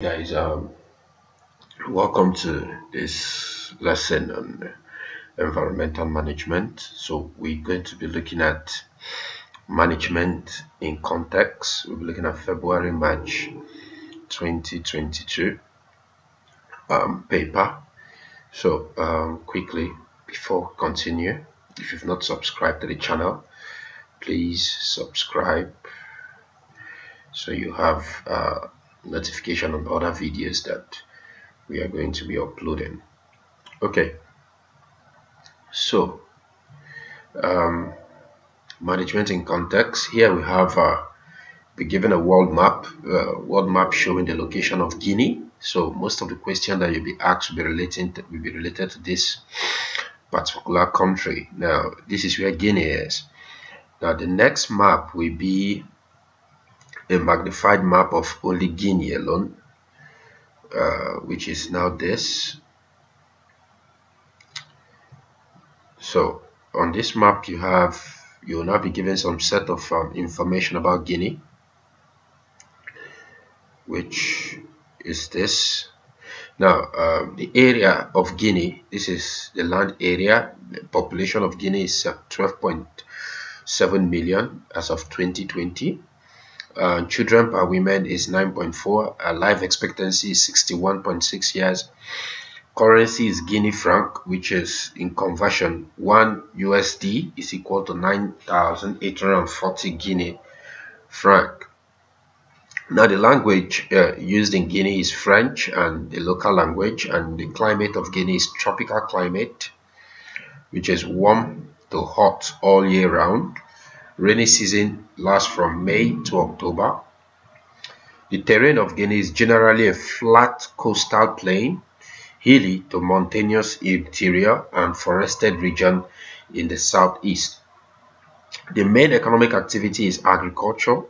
guys um welcome to this lesson on environmental management. So we're going to be looking at management in context. We'll be looking at february march 2022 um, paper. So um, quickly before continue if you've not subscribed to the channel please subscribe so you have uh, notification on other videos that we are going to be uploading. Okay. So um, management in context here we have uh, be given a world map uh, world map showing the location of Guinea. So most of the questions that you'll be asked will be relating to, will be related to this particular country. Now this is where Guinea is. Now the next map will be a magnified map of only Guinea alone, uh, which is now this. So on this map you have, you will now be given some set of um, information about Guinea, which is this. Now, um, the area of Guinea, this is the land area, the population of Guinea is 12.7 million as of 2020 uh, children per woman is 9.4 uh, life expectancy is 61.6 years. Currency is guinea franc which is in conversion. 1 usd is equal to 9840 guinea franc. Now the language uh, used in guinea is french and the local language and the climate of guinea is tropical climate which is warm to hot all year round Rainy season lasts from May to October. The terrain of Guinea is generally a flat coastal plain, hilly to mountainous interior and forested region in the southeast. The main economic activity is agriculture,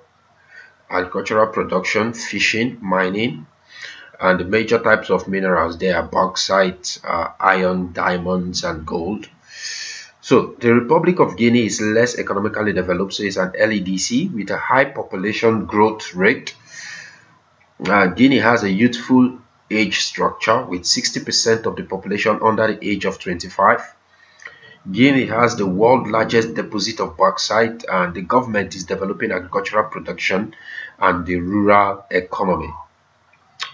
agricultural production, fishing, mining, and the major types of minerals there are bauxite, uh, iron, diamonds, and gold. So the Republic of Guinea is less economically developed, so it's an LEDC with a high population growth rate. Uh, Guinea has a youthful age structure with 60% of the population under the age of 25. Guinea has the world's largest deposit of bauxite and the government is developing agricultural production and the rural economy.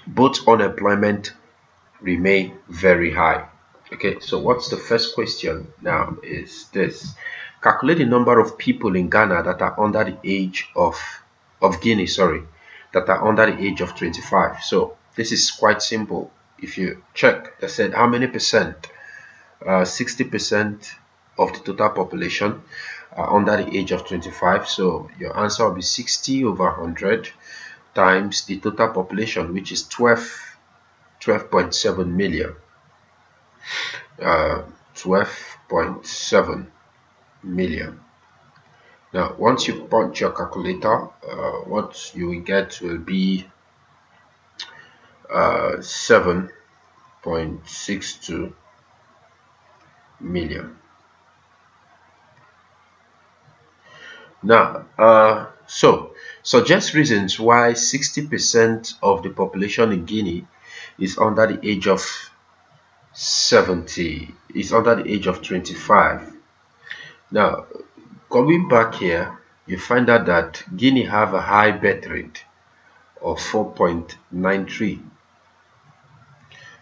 Both unemployment remain very high okay so what's the first question now is this. Calculate the number of people in ghana that are under the age of of guinea sorry that are under the age of 25 so this is quite simple. If you check they said how many percent? Uh, 60 percent of the total population are under the age of 25 so your answer will be 60 over 100 times the total population which is 12 12.7 million uh, 12.7 million. Now, once you punch your calculator, uh, what you will get will be uh, 7.62 million. Now, uh, so suggest reasons why 60% of the population in Guinea is under the age of 70 is under the age of 25 now coming back here you find out that Guinea have a high birth rate of 4.93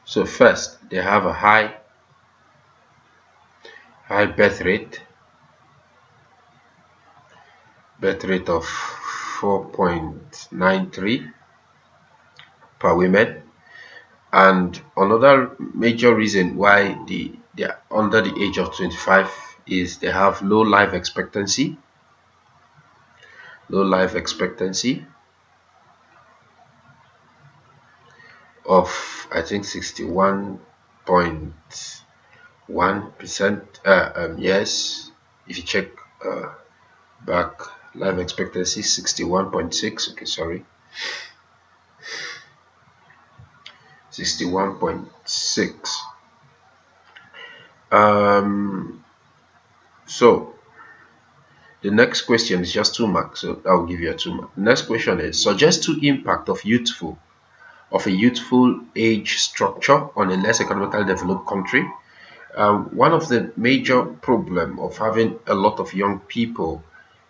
so first they have a high high birth rate birth rate of 4.93 per women and another major reason why the they are under the age of 25 is they have low life expectancy. Low life expectancy of I think 61.1 percent uh, um, yes. If you check uh, back life expectancy 61.6 okay sorry 61.6 um, so the next question is just two marks so I'll give you a two mark next question is suggest two impact of youthful of a youthful age structure on a less economically developed country. Um, one of the major problem of having a lot of young people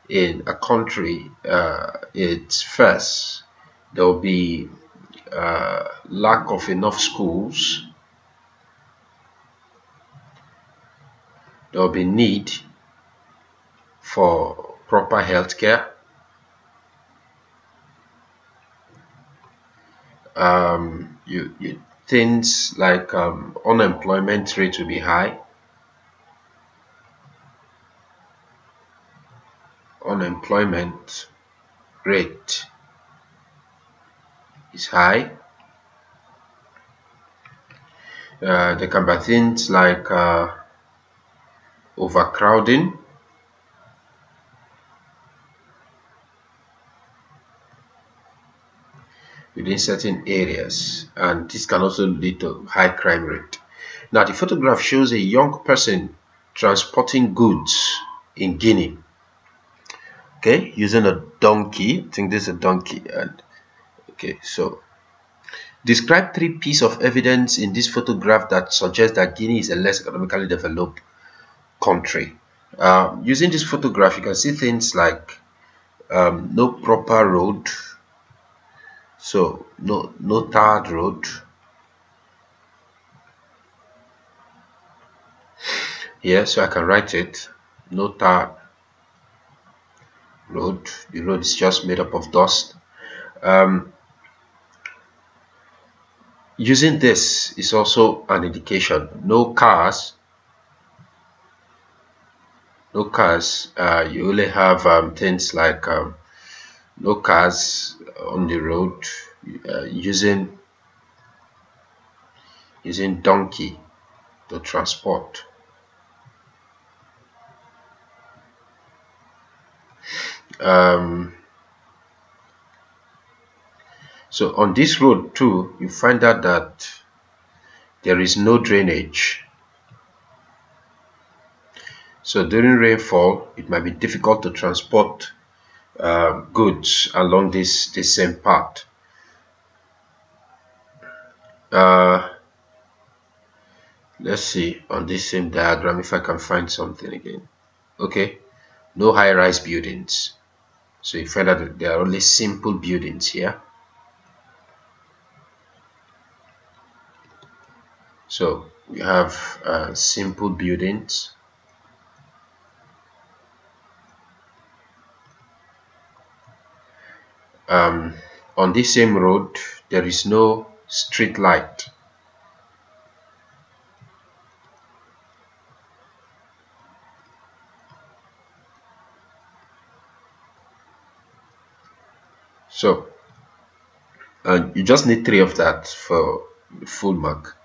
in a country, uh, it's first there will be uh, lack of enough schools. There will be need for proper health care. Um, you, you things like um, unemployment rate will be high. Unemployment rate is high. Uh, there can be things like uh, overcrowding within certain areas and this can also lead to high crime rate. Now the photograph shows a young person transporting goods in Guinea okay using a donkey I think this is a donkey and okay so describe three pieces of evidence in this photograph that suggest that Guinea is a less economically developed country. Uh, using this photograph you can see things like um, no proper road so no no tarred road. Here so I can write it no tarred road. The road is just made up of dust. Um, using this is also an indication. No cars no cars uh, you only have um, things like um, no cars on the road uh, using using donkey to transport. Um, so on this road too you find out that there is no drainage so during rainfall it might be difficult to transport uh, goods along this, this same path. Uh, let's see on this same diagram if I can find something again. Okay, no high-rise buildings. So you find that there are only simple buildings here. So we have uh, simple buildings. Um, on this same road there is no street light. So uh, you just need three of that for full mark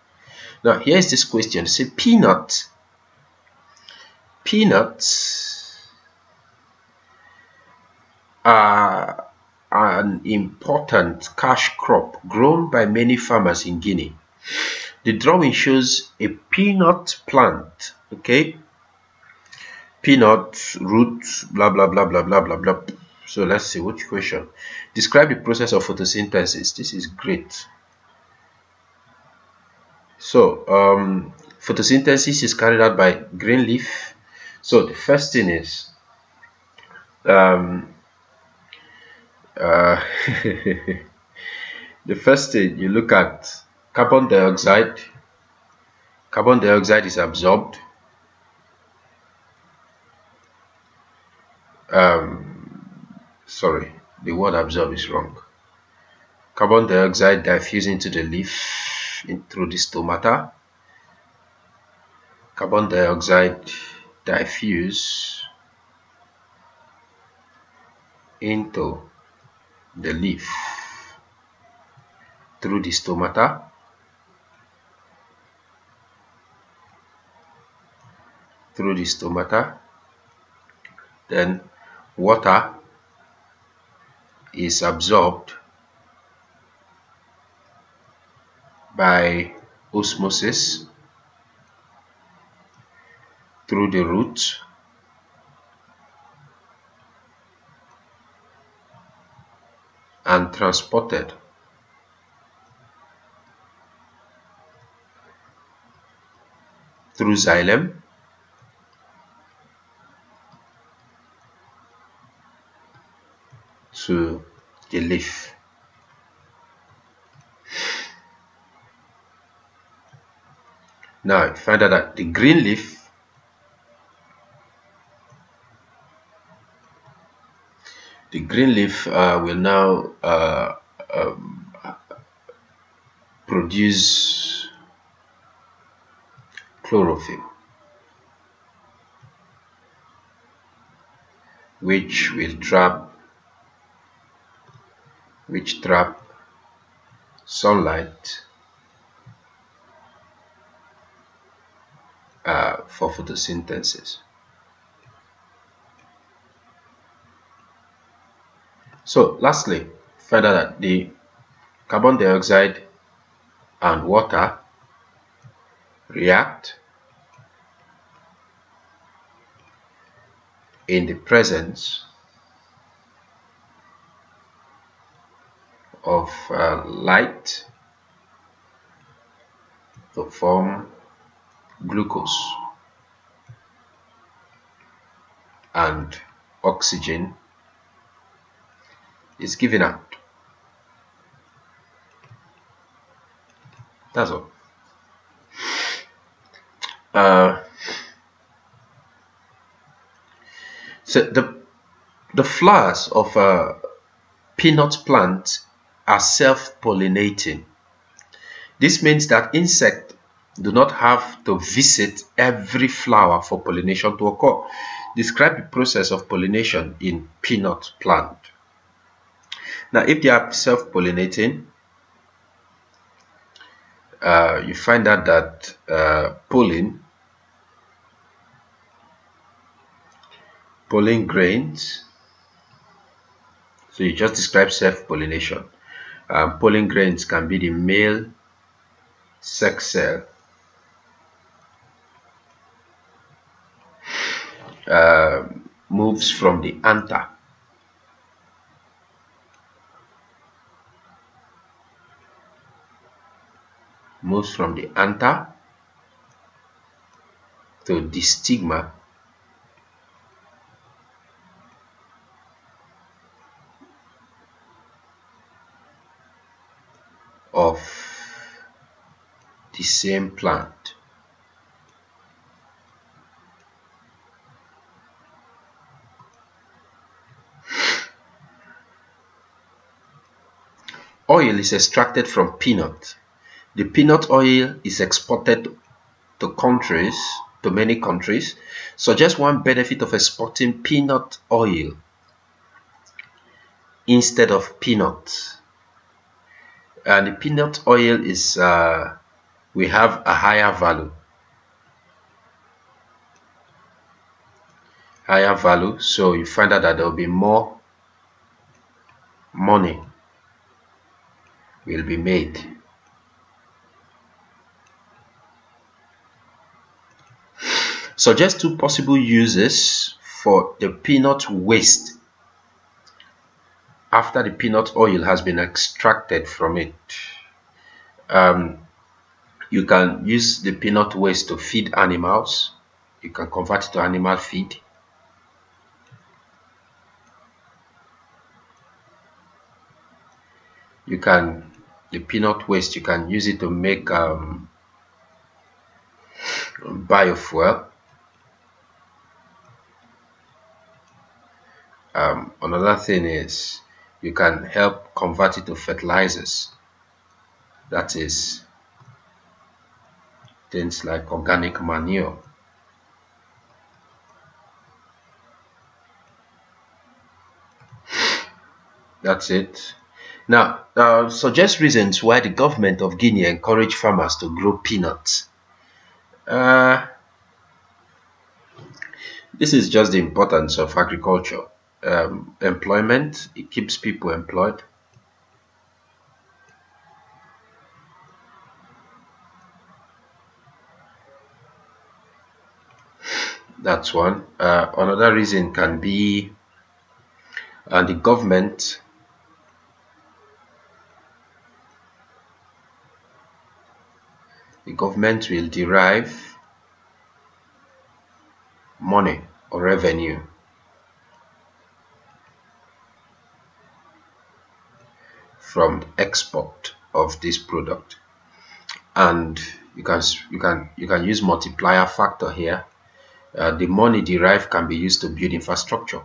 now here is this question say peanut peanuts are an important cash crop grown by many farmers in Guinea. The drawing shows a peanut plant, okay? Peanut, root, blah, blah, blah, blah, blah, blah, blah. So let's see, which question? Describe the process of photosynthesis. This is great. So, um, photosynthesis is carried out by green leaf. So the first thing is, um, uh, the first thing you look at carbon dioxide. Carbon dioxide is absorbed. Um, sorry the word absorb is wrong. Carbon dioxide diffuse into the leaf in, through the stomata. Carbon dioxide diffuse into the leaf through the stomata. Through the stomata. Then water is absorbed by osmosis through the root. And transported. Through xylem. To the leaf. Now find out that the green leaf the green leaf uh, will now uh, um, produce chlorophyll which will trap which trap sunlight for photosynthesis. So lastly, further that the carbon dioxide and water react in the presence of uh, light to form glucose and oxygen is given out. That's all. Uh, so the the flowers of a peanut plant are self-pollinating. This means that insects do not have to visit every flower for pollination to occur. Describe the process of pollination in peanut plant. Now, if they are self-pollinating, uh, you find out that uh, pollen, pollen grains, so you just describe self-pollination. Um, pollen grains can be the male sex cell uh, moves from the anther moves from the anther to the stigma of the same plant. Oil is extracted from peanut. The peanut oil is exported to countries, to many countries. So just one benefit of exporting peanut oil instead of peanuts and the peanut oil is uh, we have a higher value higher value so you find out that there will be more money will be made so just two possible uses for the peanut waste after the peanut oil has been extracted from it. Um, you can use the peanut waste to feed animals. You can convert it to animal feed. You can, the peanut waste, you can use it to make um, biofuel. Um, another thing is you can help convert it to fertilizers. That is things like organic manure. That's it now uh, suggest reasons why the government of Guinea encourage farmers to grow peanuts. Uh, this is just the importance of agriculture. Um, employment it keeps people employed. That's one. Uh, another reason can be and uh, the government the government will derive money or revenue. from export of this product. And you can you can you can use multiplier factor here. Uh, the money derived can be used to build infrastructure.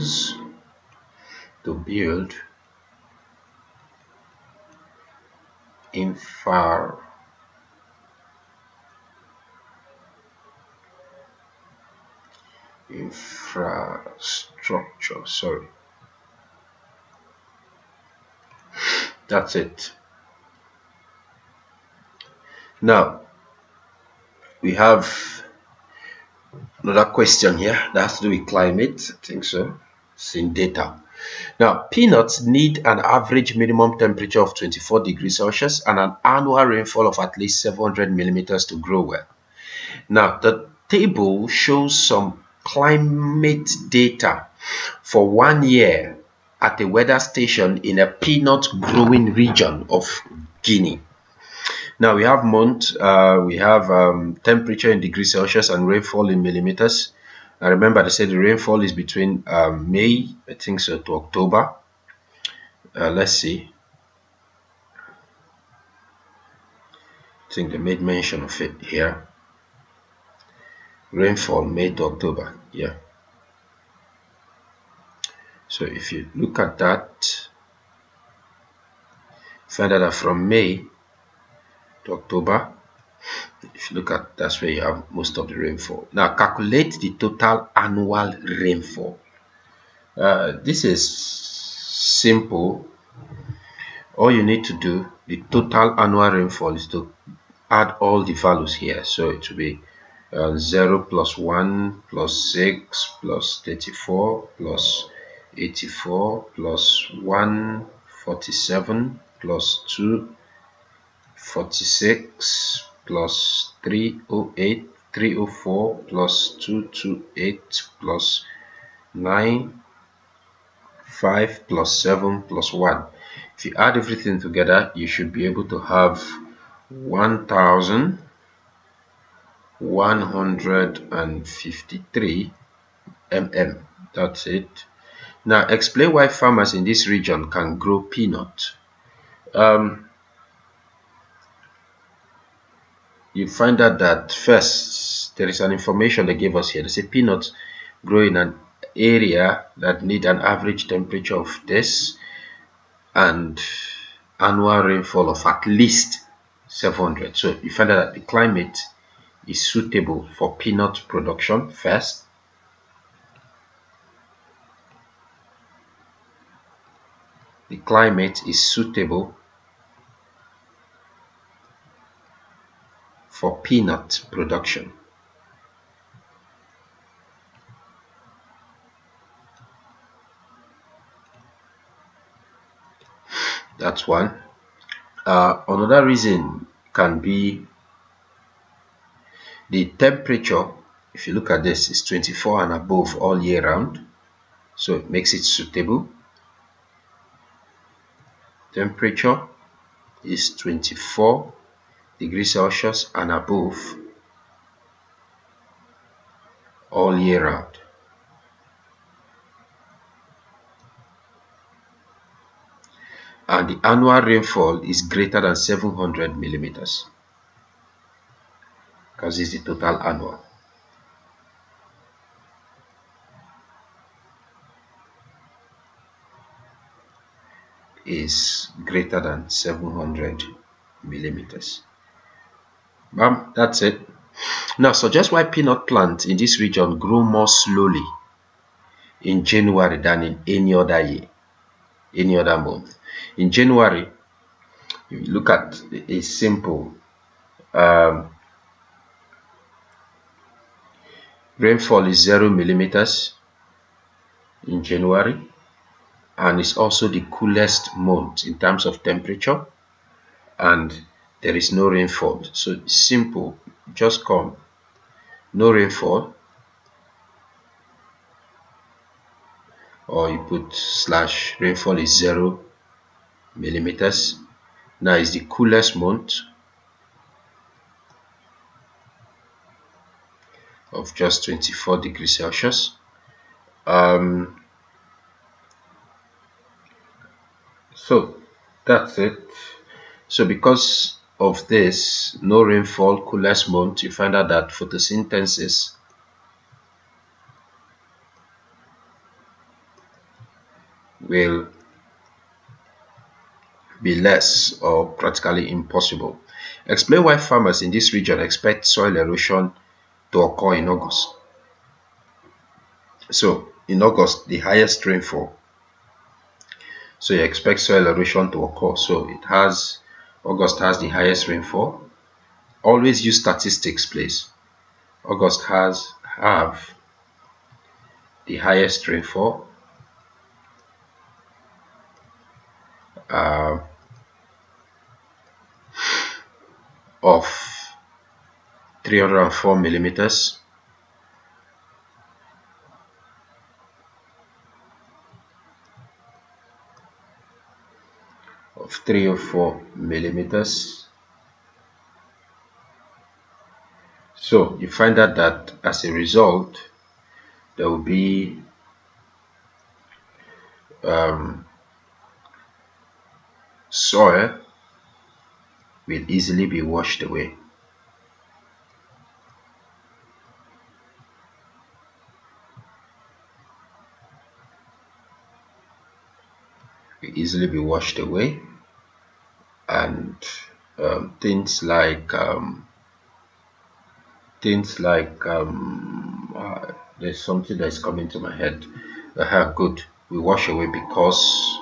Used to build infra infrastructure sorry. That's it. Now we have another question here that has to do with climate. I think so in data now peanuts need an average minimum temperature of 24 degrees celsius and an annual rainfall of at least 700 millimeters to grow well now the table shows some climate data for one year at a weather station in a peanut growing region of Guinea. Now we have month, uh, we have um, temperature in degrees Celsius and rainfall in millimeters. I remember they said the rainfall is between um, May, I think so, to October. Uh, let's see. I think they made mention of it here rainfall May to October yeah so if you look at that find out that from May to October if you look at that's where you have most of the rainfall. Now calculate the total annual rainfall. Uh, this is simple. All you need to do the total annual rainfall is to add all the values here. So it will be uh, 0 plus 1 plus 6 plus 34 plus 84 plus 147 plus 2 46 plus 308 304 plus 228 plus 9 5 plus 7 plus 1 if you add everything together you should be able to have 1000 153 mm that's it. Now explain why farmers in this region can grow peanut. Um, you find out that first there is an information they gave us here. They say peanuts grow in an area that need an average temperature of this and annual rainfall of at least 700 so you find out that the climate is suitable for peanut production first. The climate is suitable for peanut production. That's one. Uh, another reason can be the temperature. If you look at this is 24 and above all year round so it makes it suitable. Temperature is 24 degrees celsius and above all year round and the annual rainfall is greater than 700 millimeters because it's the total annual. is greater than 700 millimeters. Bam, that's it. Now, suggest why peanut plants in this region grow more slowly in January than in any other year, any other month. In January, if you look at a simple um, Rainfall is 0 millimeters in January and it's also the coolest month in terms of temperature and there is no rainfall. So simple. Just come. No rainfall. Or you put slash rainfall is 0 millimeters. Now is the coolest month of just 24 degrees Celsius. Um, so that's it. So because of this no rainfall coolest month you find out that photosynthesis will be less or practically impossible. Explain why farmers in this region expect soil erosion to occur in August. So, in August, the highest rainfall. So you expect soil erosion to occur. So it has, August has the highest rainfall. Always use statistics, please. August has, have the highest rainfall. Uh, of 304 millimeters of 3 or 4 millimeters so you find out that as a result there will be um, soil will easily be washed away. Will easily be washed away and um, things like um, things like um, uh, there's something that's coming to my head. Uh, good we wash away because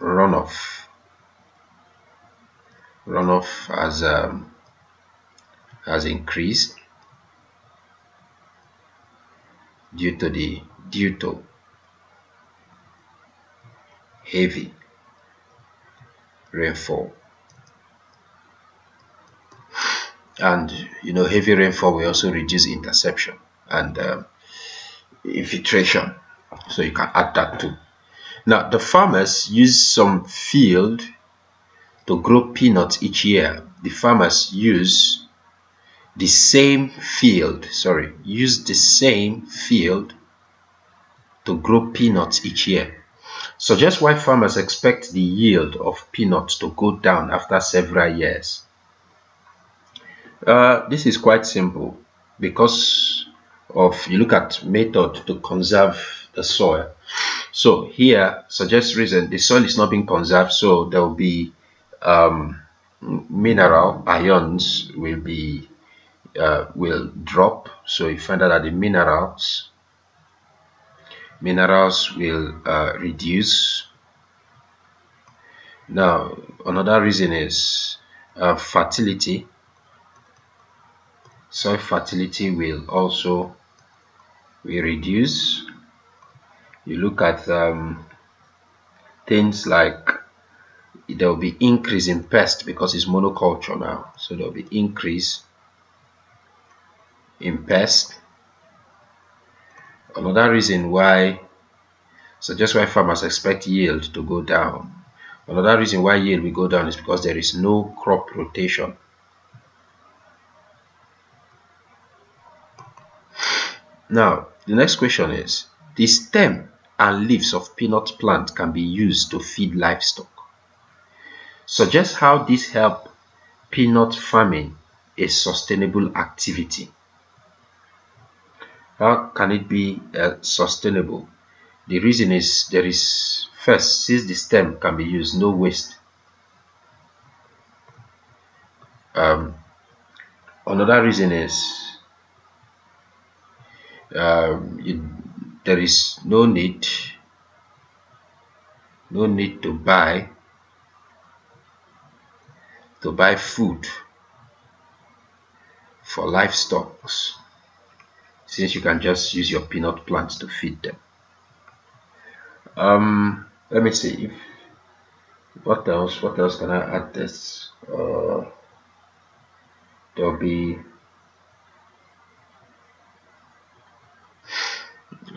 runoff. Runoff has um, has increased due to the due to heavy rainfall. And you know heavy rainfall will also reduce interception and um, infiltration. So you can add that too. Now the farmers use some field to grow peanuts each year, the farmers use the same field, sorry, use the same field to grow peanuts each year. Just why farmers expect the yield of peanuts to go down after several years. Uh, this is quite simple because of you look at method to conserve the soil. So here suggest reason the soil is not being conserved so there will be um, mineral ions will be uh, will drop so you find out that the minerals minerals will uh, reduce. Now another reason is uh, fertility. Soil fertility will also will reduce. You look at um, things like there will be increase in pest because it's monoculture now. So there will be increase in pest another reason why so just why farmers expect yield to go down. Another reason why yield will go down is because there is no crop rotation. Now the next question is the stem and leaves of peanut plant can be used to feed livestock. Suggest how this help peanut farming a sustainable activity. How can it be uh, sustainable? The reason is there is first, since the stem can be used, no waste. Um, another reason is um, there is no need no need to buy to buy food for livestock since you can just use your peanut plants to feed them um let me see if what else what else can i add this uh there'll be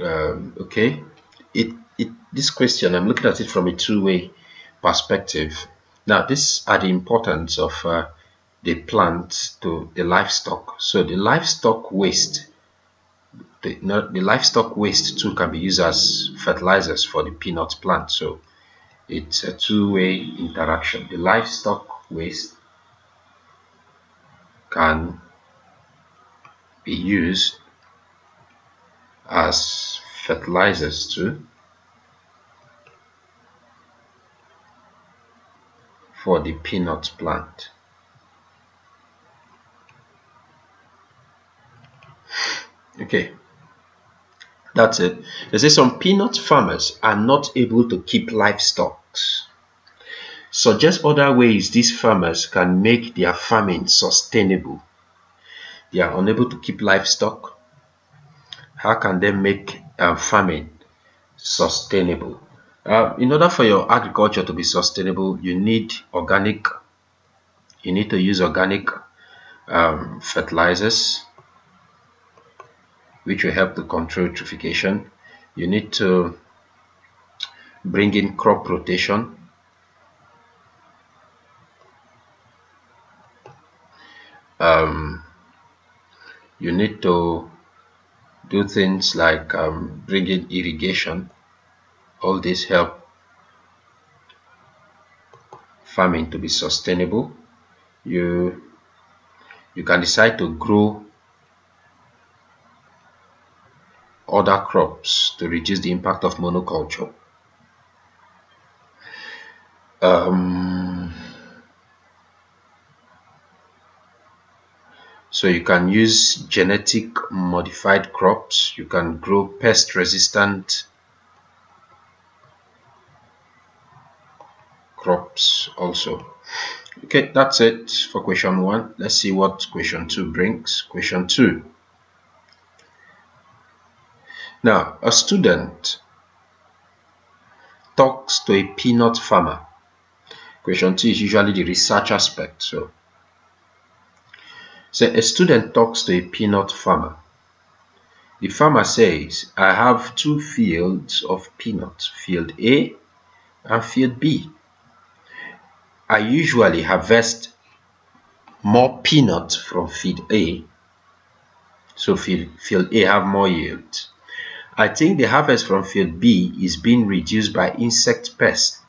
um, okay it it, this question, I'm looking at it from a two-way perspective. Now, this are the importance of uh, the plant to the livestock. So the livestock waste, the, the livestock waste too can be used as fertilizers for the peanut plant. So it's a two-way interaction. The livestock waste can be used as fertilizers too for the peanut plant. Okay, that's it. They say some peanut farmers are not able to keep livestock. Suggest other ways these farmers can make their farming sustainable. They are unable to keep livestock. How can they make uh, farming sustainable? Uh, in order for your agriculture to be sustainable, you need organic. You need to use organic um, fertilizers which will help to control eutrophication. You need to bring in crop rotation. Um, you need to do things like um, bring in irrigation. All this help farming to be sustainable. You you can decide to grow other crops to reduce the impact of monoculture. Um, so you can use genetic modified crops. You can grow pest resistant crops also. Okay, that's it for question one. Let's see what question two brings. Question two. Now, a student talks to a peanut farmer. Question two is usually the research aspect. So, so a student talks to a peanut farmer. The farmer says, I have two fields of peanuts, field A and field B. I usually harvest more peanuts from field A, so field, field A have more yield. I think the harvest from field B is being reduced by insect pests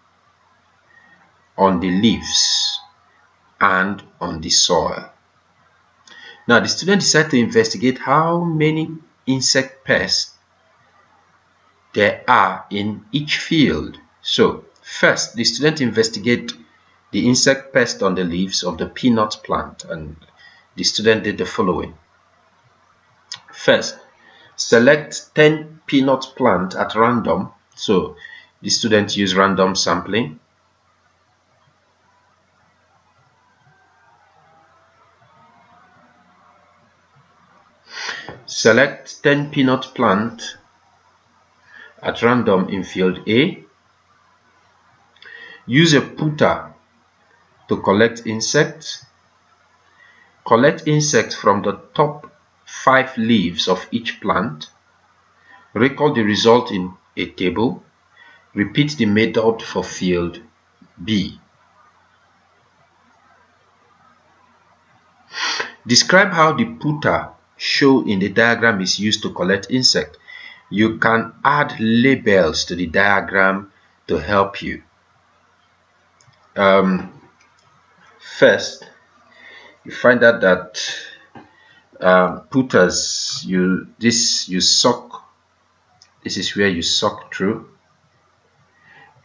on the leaves and on the soil. Now the student decided to investigate how many insect pests there are in each field. So first the student investigate the insect pest on the leaves of the peanut plant and the student did the following. First, select 10 peanut plant at random. So the student use random sampling. Select 10 peanut plant at random in field A. Use a pooter to collect insects. Collect insects from the top five leaves of each plant, record the result in a table, repeat the method for field B. Describe how the pooter shown in the diagram is used to collect insect. You can add labels to the diagram to help you. Um, first, you find out that um, pooters you this you suck this is where you suck through.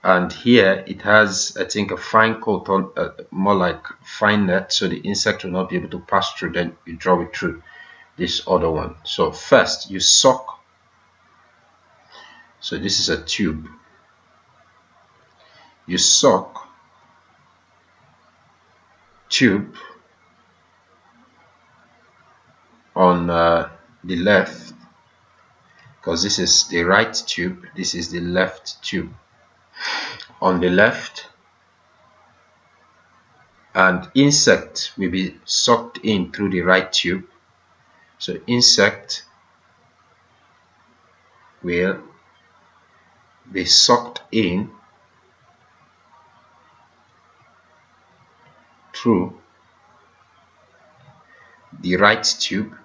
And here it has I think a fine coat on uh, more like fine net so the insect will not be able to pass through then you draw it through this other one. So first you suck so this is a tube. You suck tube. On uh, the left because this is the right tube this is the left tube. On the left and insect will be sucked in through the right tube. So insect will be sucked in through the right tube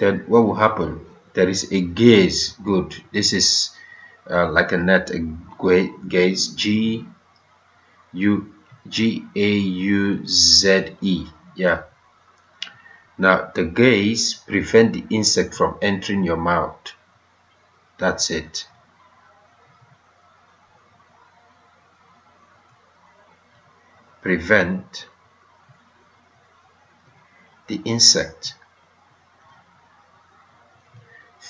then what will happen there is a gauze good. This is uh, like a net a gauze g u g a u z e yeah. Now the gauze prevent the insect from entering your mouth. That's it. Prevent the insect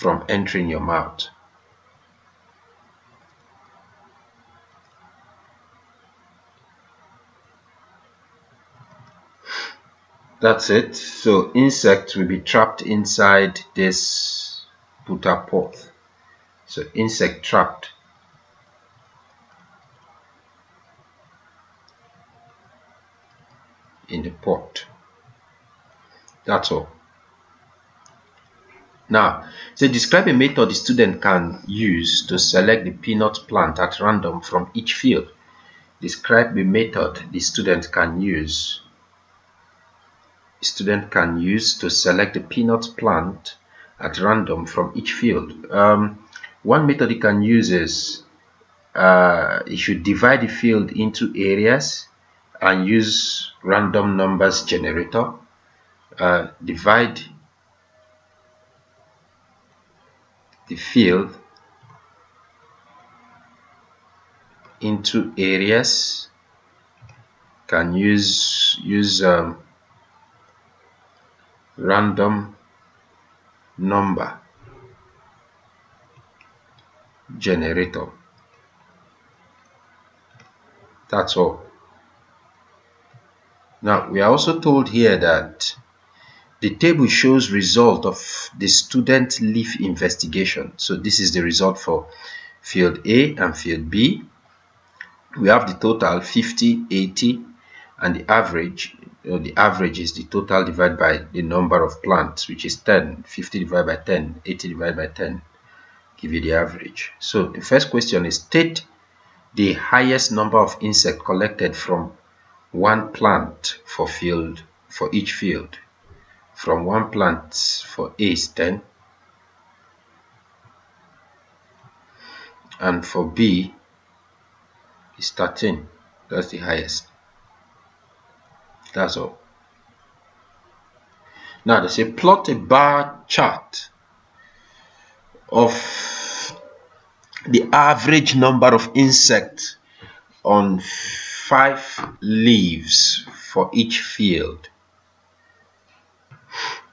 from entering your mouth. That's it. So insects will be trapped inside this pooter pot. So insect trapped in the pot. That's all. Now, so describe a method the student can use to select the peanut plant at random from each field. Describe the method the student can use. Student can use to select the peanut plant at random from each field. Um, one method you can use is uh, you should divide the field into areas and use random numbers generator uh, divide the field into areas. Can use use um, random number. Generator that's all. Now, we are also told here that the table shows result of the student leaf investigation. So this is the result for field A and field B. We have the total 50, 80, and the average. You know, the average is the total divided by the number of plants, which is 10. 50 divided by 10, 80 divided by 10, give you the average. So the first question is state the highest number of insects collected from one plant for field for each field from one plant for A is 10 and for B is 13 that's the highest. That's all. Now they say plot a bar chart of the average number of insects on five leaves for each field.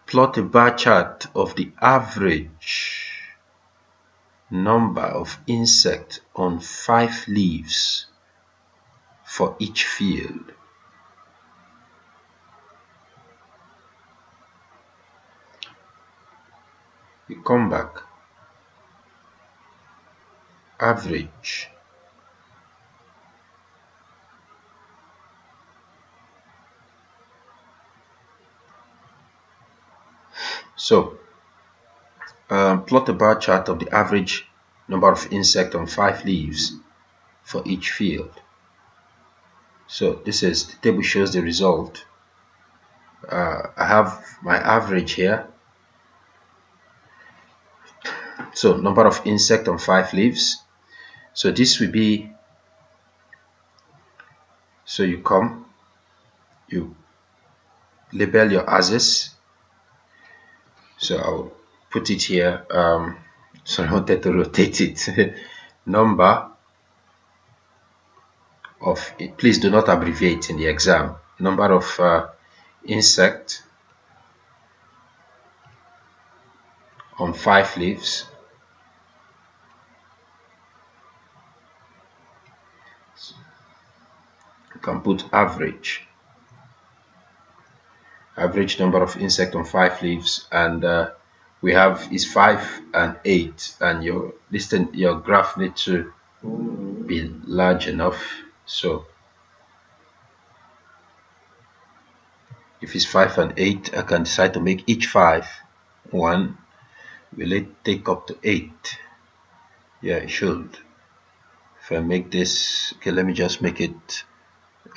Plot a bar chart of the average number of insects on five leaves for each field. You come back. Average So, um, plot a bar chart of the average number of insects on five leaves for each field. So this is the table shows the result. Uh, I have my average here. So number of insect on five leaves. So this will be. So you come, you label your axis so I'll put it here um, so I wanted to rotate it. Number of please do not abbreviate in the exam. Number of uh, insect on five leaves. You can put average average number of insect on five leaves and uh, we have is five and eight and your listen your graph needs to be large enough. So if it's five and eight I can decide to make each five 1 will it take up to 8 yeah it should. If I make this okay let me just make it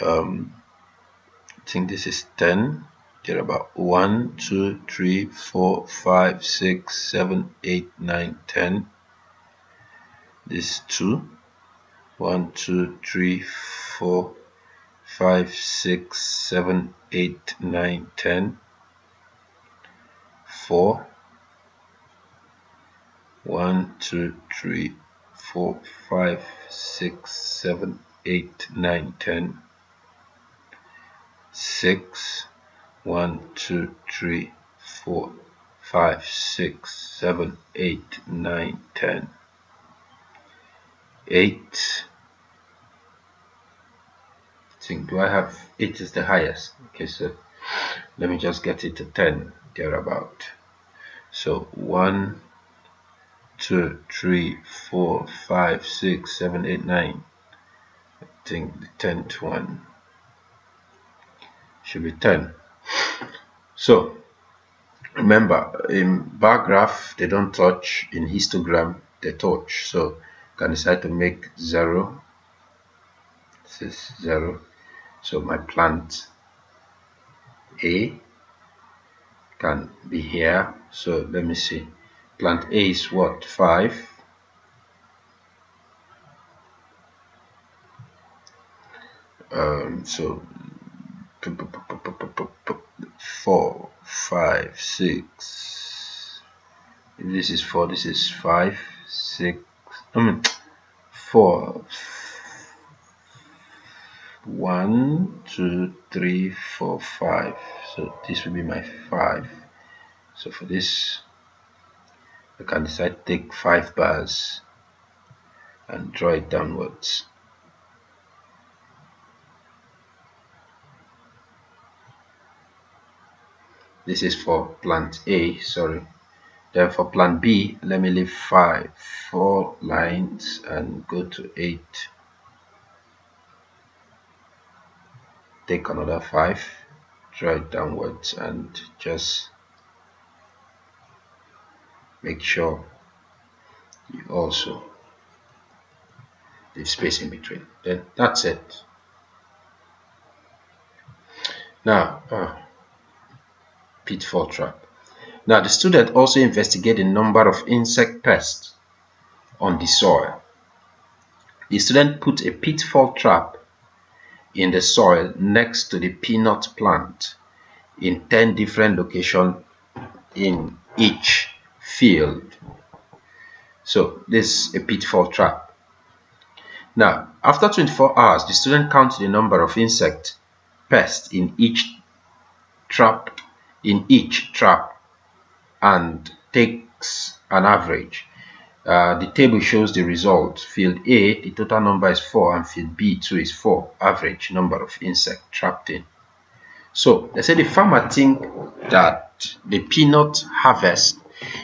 um, I think this is 10 there are about 1 2 3 4 5 6 7 8 9 10 this 2 1 2 3 4 5 6 7 8 9 10 4 1 2 3 4 5 6 7 8 9 10 6 1 2 3 4 5 6 7 8 9 10 8 think do I have 8 is the highest? Okay so let me just get it to 10 thereabout. So 1 2 3 4 5 6 7 8 9 I think the 10th one should be 10 so remember in bar graph they don't touch. In histogram they touch. So you can decide to make 0 this is 0 so my plant A can be here. So let me see. Plant A is what? 5 um, so four five six. This is four this is five six. I mean four. One two three four five. So this will be my five. So for this I can decide take five bars and draw it downwards this is for plant A sorry. Then for plant B let me leave five four lines and go to eight. Take another five draw it downwards and just make sure you also leave space in between. Then that's it. Now uh, pitfall trap. Now the student also investigated a number of insect pests on the soil. The student put a pitfall trap in the soil next to the peanut plant in 10 different locations in each field. So this is a pitfall trap. Now, after 24 hours, the student counted the number of insect pests in each trap in each trap and takes an average. Uh, the table shows the result. Field A, the total number is 4 and field B, 2 is 4, average number of insect trapped in. So they say the farmer think that the peanut harvest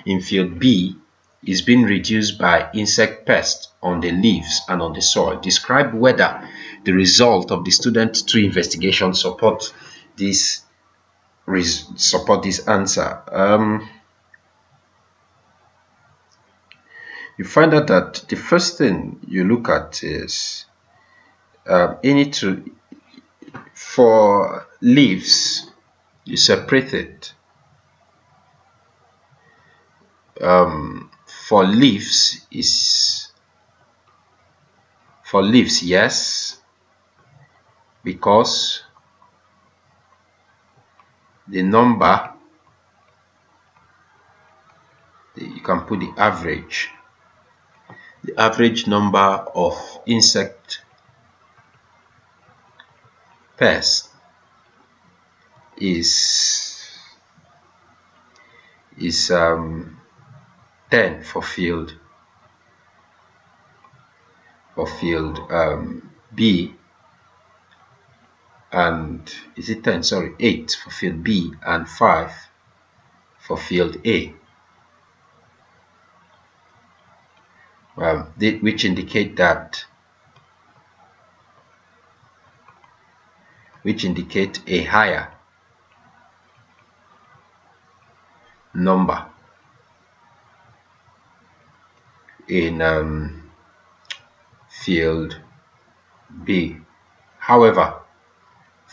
in field B is being reduced by insect pest on the leaves and on the soil. Describe whether the result of the student two investigation support this support this answer. Um, you find out that the first thing you look at is uh, you need to for leaves you separate it um, for leaves is for leaves yes because the number you can put the average the average number of insect pests is is um, 10 for field for field um, B and is it 10 sorry 8 for field B and 5 for field A um, well, they, which indicate that which indicate a higher number in um, field B. However,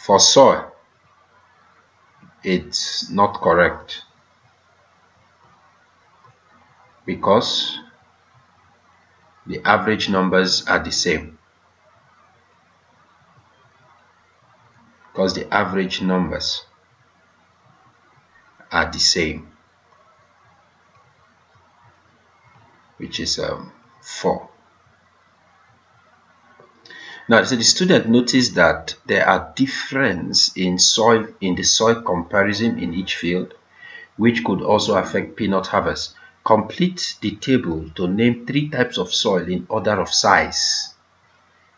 for soil, it's not correct because the average numbers are the same. Because the average numbers are the same, which is um, 4. Now, so the student noticed that there are difference in soil in the soil comparison in each field, which could also affect peanut harvest. Complete the table to name three types of soil in order of size.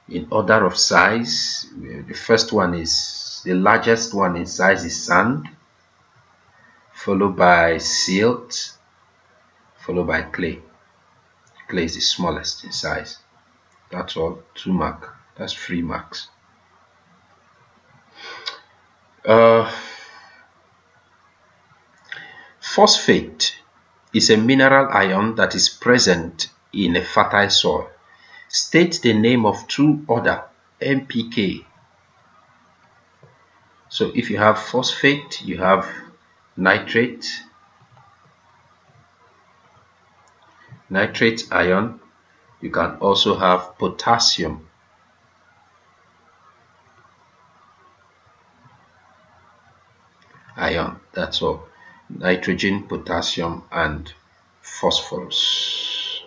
In order of size, the first one is the largest one in size is sand, followed by silt, followed by clay. Clay is the smallest in size. That's all, two mark. That's three marks. Uh, phosphate is a mineral ion that is present in a fertile soil. State the name of two other NPK. So if you have phosphate, you have nitrate, nitrate ion. You can also have potassium ion that's all. Nitrogen potassium and phosphorus.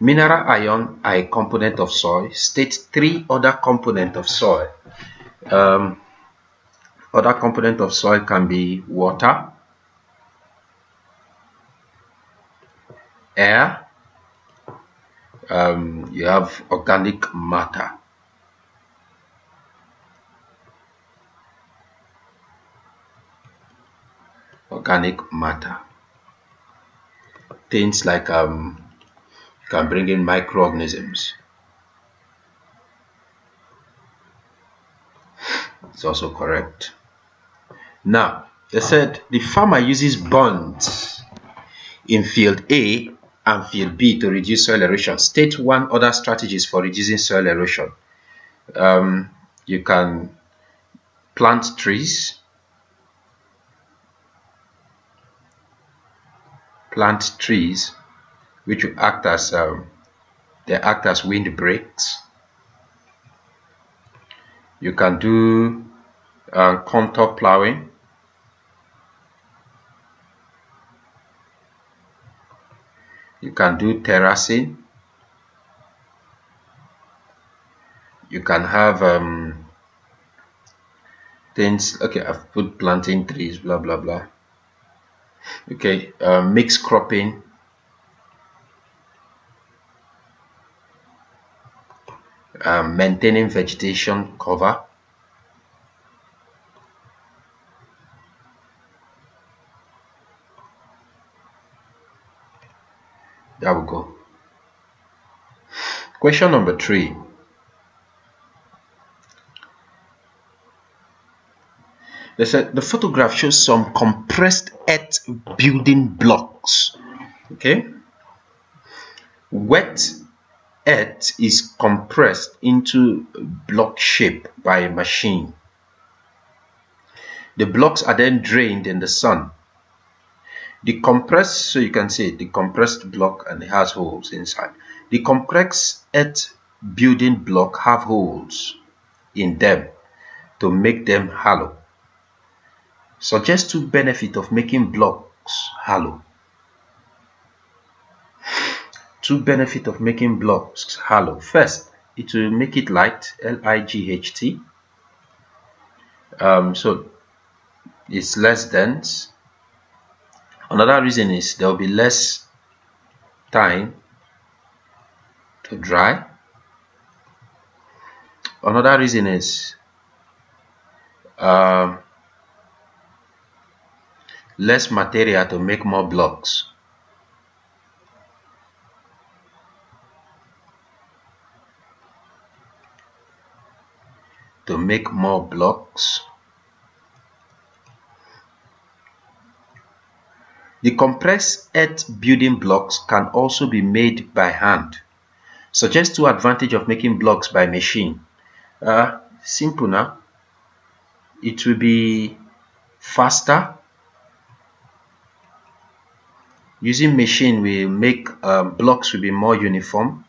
Mineral ion are a component of soil state three other component of soil um, other component of soil can be water air um, you have organic matter organic matter. Things like um, can bring in microorganisms. It's also correct. Now, they said the farmer uses bunds in field A and field B to reduce soil erosion. State one other strategies for reducing soil erosion. Um, you can plant trees plant trees which will act as um, they act as wind breaks. You can do uh, contour plowing. You can do terracing. You can have um, things okay I've put planting trees blah blah blah okay uh, mixed cropping. Um, maintaining vegetation cover. There we go. Question number three They said the photograph shows some compressed earth building blocks. Okay. Wet earth is compressed into block shape by a machine. The blocks are then drained in the sun. The compressed, so you can see the compressed block and it has holes inside. The compressed earth building block have holes in them to make them hollow. Suggest two benefits of making blocks hollow. Two benefit of making blocks hollow. First, it will make it light, L-I-G-H-T. Um, so it's less dense. Another reason is there will be less time to dry. Another reason is um, less material to make more blocks. To make more blocks. The compressed earth building blocks can also be made by hand. Suggest two advantage of making blocks by machine. Uh, simple now. It will be faster. Using machine will make um, blocks will be more uniform.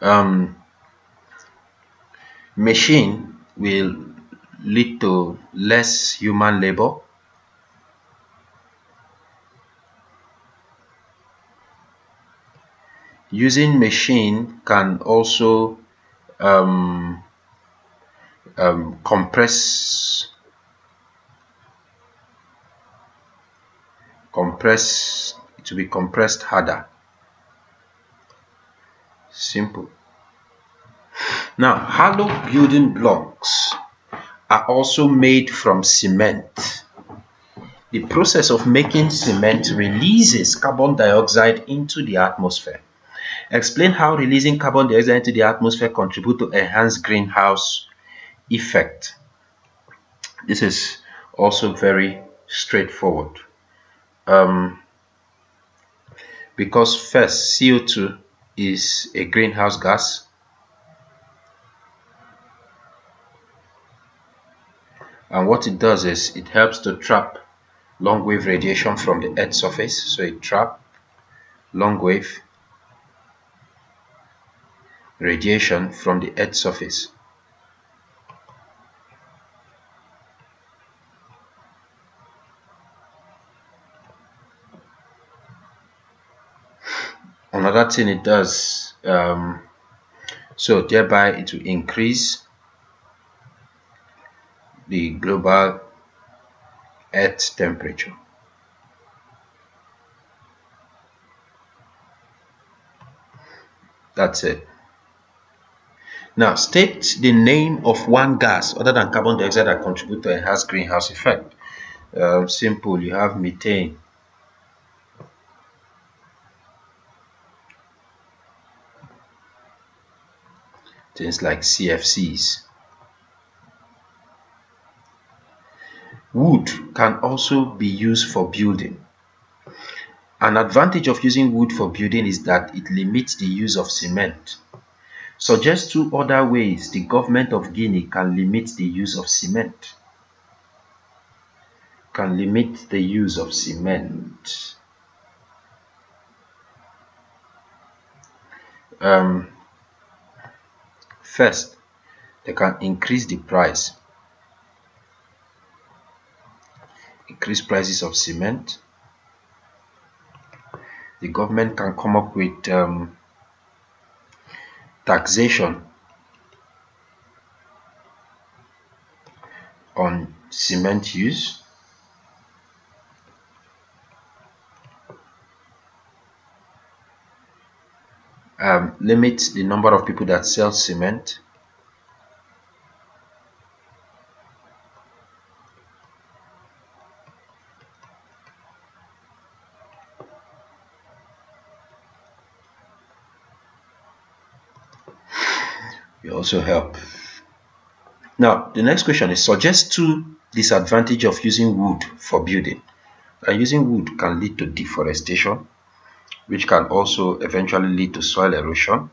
Um, machine will lead to less human labor using machine can also um, um, compress compress it be compressed harder. Simple. Now hollow building blocks are also made from cement. The process of making cement releases carbon dioxide into the atmosphere. Explain how releasing carbon dioxide into the atmosphere contribute to enhance greenhouse effect. This is also very straightforward. Um, because first, CO2 is a greenhouse gas. And what it does is it helps to trap long wave radiation from the earth's surface. So it trap long wave radiation from the Earth's surface. Another thing it does, um, so thereby it will increase the global Earth temperature. That's it. Now, state the name of one gas other than carbon dioxide that contribute to enhance greenhouse effect. Um, simple, you have methane. Things like CFCs. Wood can also be used for building. An advantage of using wood for building is that it limits the use of cement Suggest two other ways the government of Guinea can limit the use of cement. Can limit the use of cement. Um, first, they can increase the price. Increase prices of cement. The government can come up with um, taxation on cement use um, limit the number of people that sell cement You also help. Now, the next question is suggest two disadvantage of using wood for building. Uh, using wood can lead to deforestation, which can also eventually lead to soil erosion.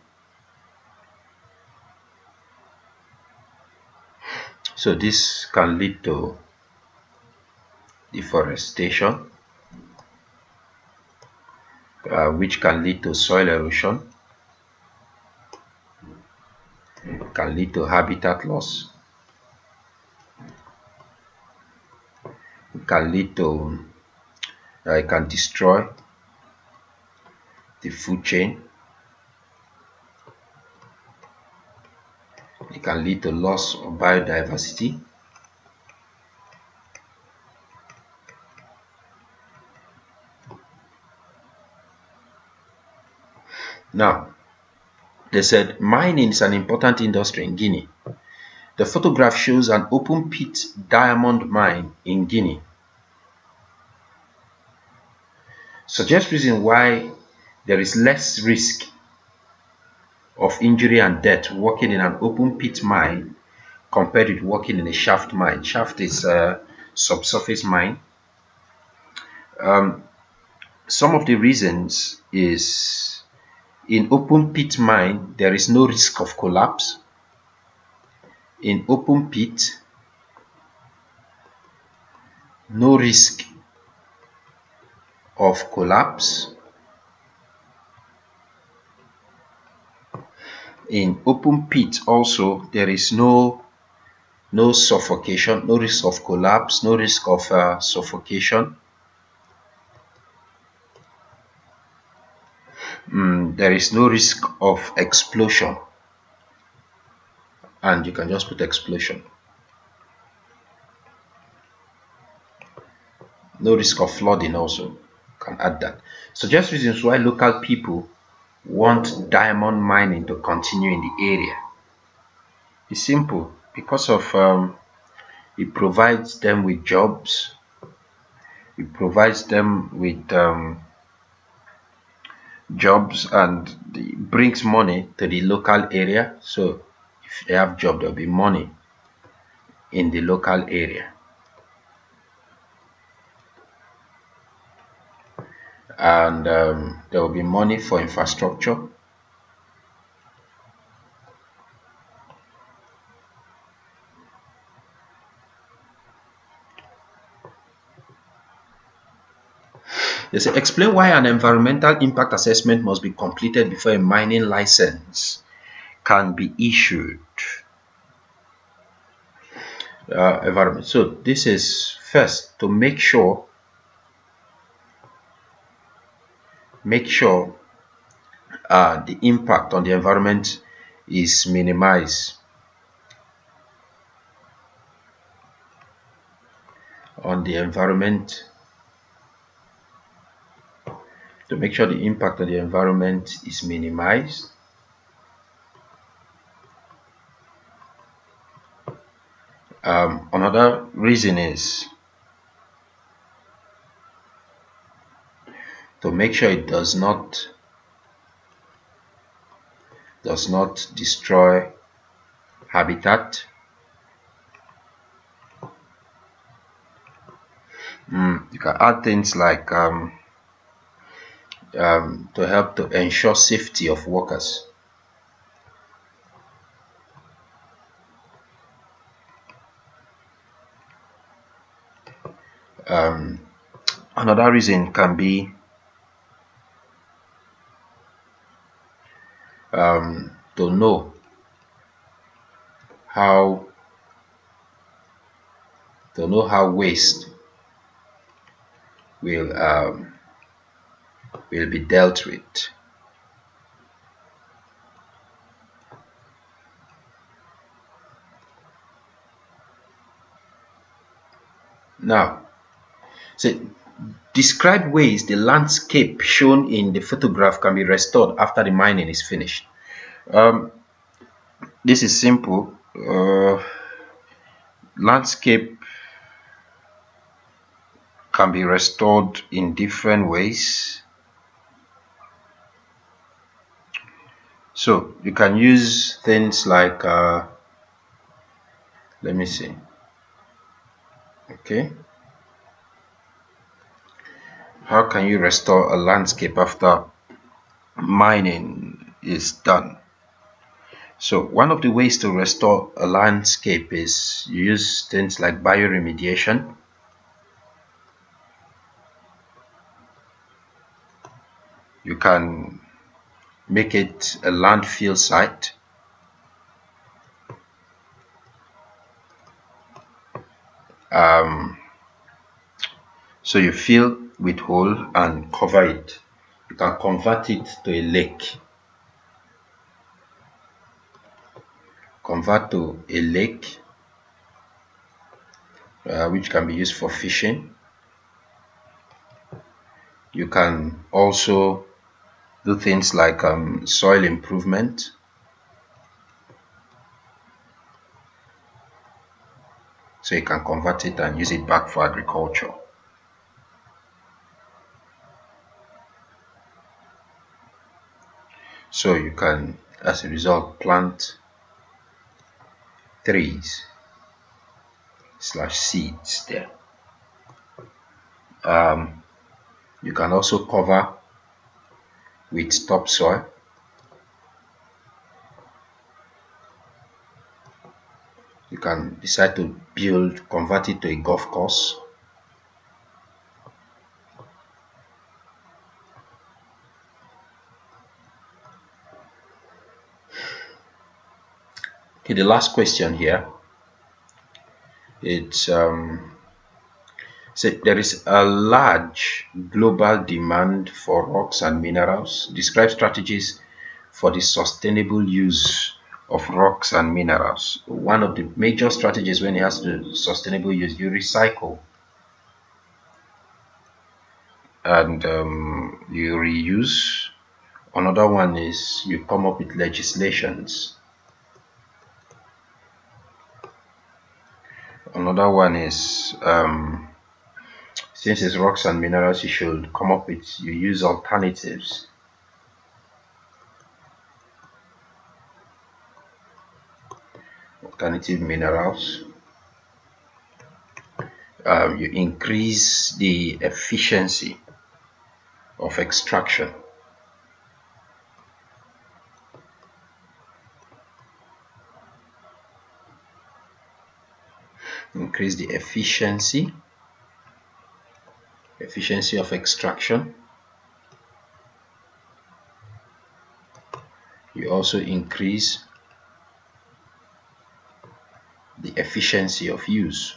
So this can lead to deforestation, uh, which can lead to soil erosion can lead to habitat loss. Can lead to, uh, it can destroy the food chain. It can lead to loss of biodiversity. Now, they said mining is an important industry in Guinea. The photograph shows an open pit diamond mine in Guinea. Suggest reason why there is less risk of injury and death working in an open pit mine compared with working in a shaft mine. Shaft is a subsurface mine. Um, some of the reasons is in open pit mine there is no risk of collapse. In open pit no risk of collapse in open pit also there is no no suffocation no risk of collapse no risk of uh, suffocation. Mm, there is no risk of explosion. And you can just put explosion. No risk of flooding also. Can add that. So just reasons why local people want diamond mining to continue in the area. It's simple. Because of um, it provides them with jobs. It provides them with um, jobs and brings money to the local area. So if they have job there'll be money in the local area and um, there will be money for infrastructure They say, explain why an environmental impact assessment must be completed before a mining license can be issued. Uh, environment. So this is first to make sure make sure uh, the impact on the environment is minimized. On the environment to make sure the impact on the environment is minimized. Um, another reason is to make sure it does not does not destroy habitat. Mm, you can add things like um, um, to help to ensure safety of workers. Um, another reason can be um, to know how to know how waste will um, will be dealt with. Now, so Describe ways the landscape shown in the photograph can be restored after the mining is finished. Um, this is simple. Uh, landscape can be restored in different ways. So you can use things like, uh, let me see. Okay how can you restore a landscape after mining is done? So one of the ways to restore a landscape is use things like bioremediation. You can make it a landfill site. Um, so you fill with hole and cover it. You can convert it to a lake. Convert to a lake uh, which can be used for fishing. You can also do things like um, soil improvement. So you can convert it and use it back for agriculture so you can as a result plant trees slash seeds there. Um, you can also cover with topsoil. You can decide to build convert it to a golf course okay the last question here it's um, there is a large global demand for rocks and minerals describe strategies for the sustainable use of rocks and minerals. One of the major strategies when it has to sustainable use, you recycle and um, you reuse. Another one is you come up with legislations. Another one is um, since it's rocks and minerals, you should come up with you use alternatives. Alternative minerals. Um, you increase the efficiency of extraction increase the efficiency efficiency of extraction you also increase the efficiency of use.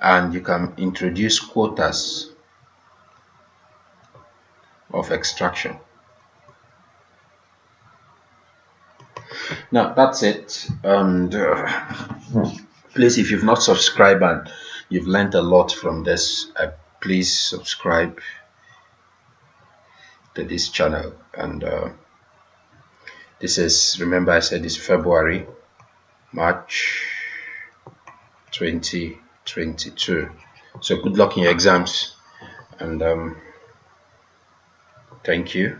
And you can introduce quotas of extraction. Now that's it. And uh, please, if you've not subscribed and you've learned a lot from this, uh, please subscribe to this channel. And uh, this is remember I said this February March 2022 so good luck in your exams. And um, thank you